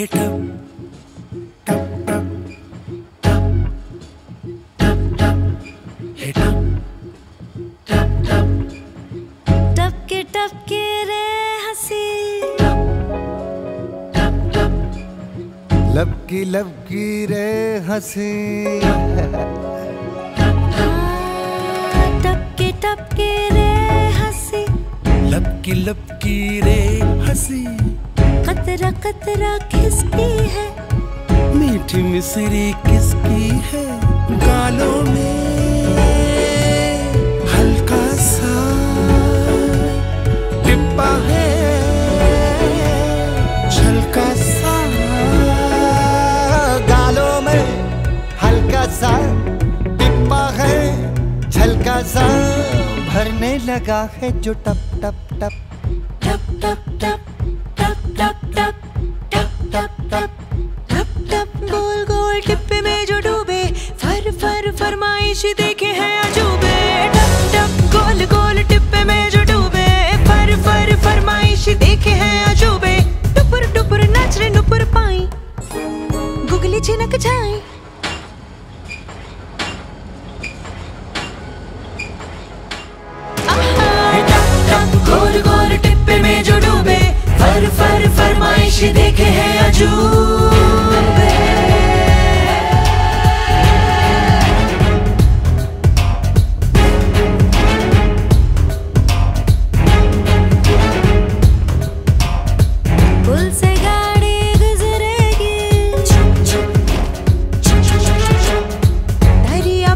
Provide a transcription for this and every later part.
फिर टप टप टप रे हँसी टपके टपके रे हँसी टप के रे हँसी रे हँसी कतरा कतरा खिसकी है। मीठी मिसरी किसकी है? गालों में हल्का सा टिप्पा है। झलका सा गालों में हल्का सा टिप्पा है। झलका सा भरने लगा है जो टप टप टप। टप टप टप। नक्श देखे हैं अजूब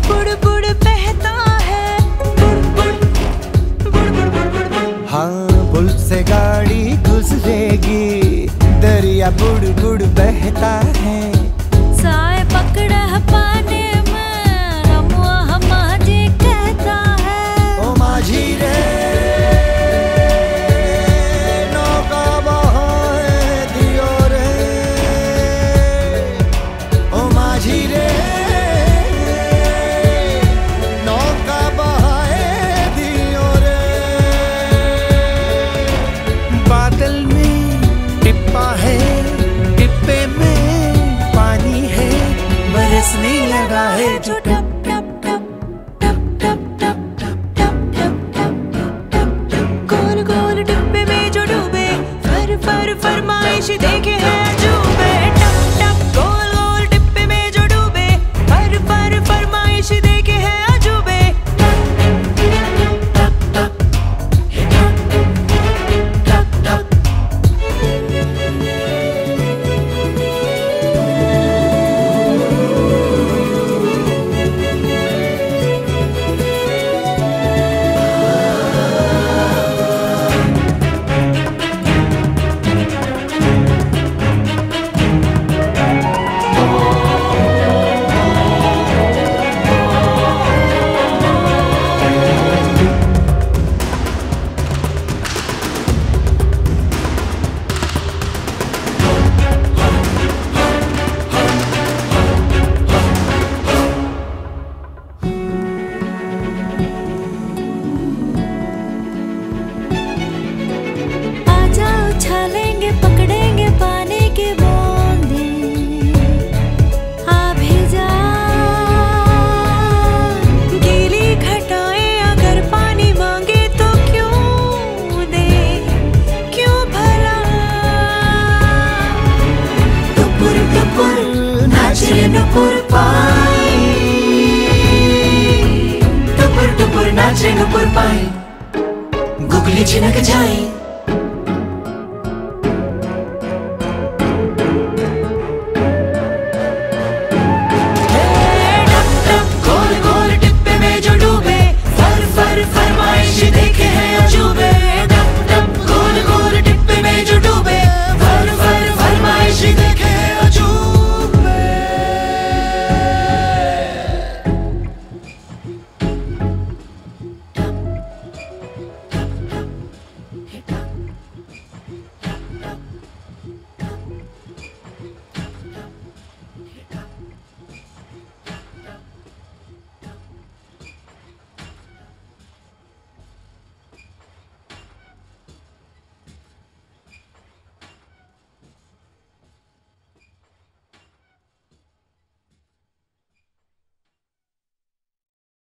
बुड़ बुड़ बुड़ बुड़ हाँ बुल से गा दरिया बुड़ बुड़ बहता है। longe de नाचेनुपुर पाई टुपुर टुपुर नाचेनुपुर पाई गुगली छिनक जाई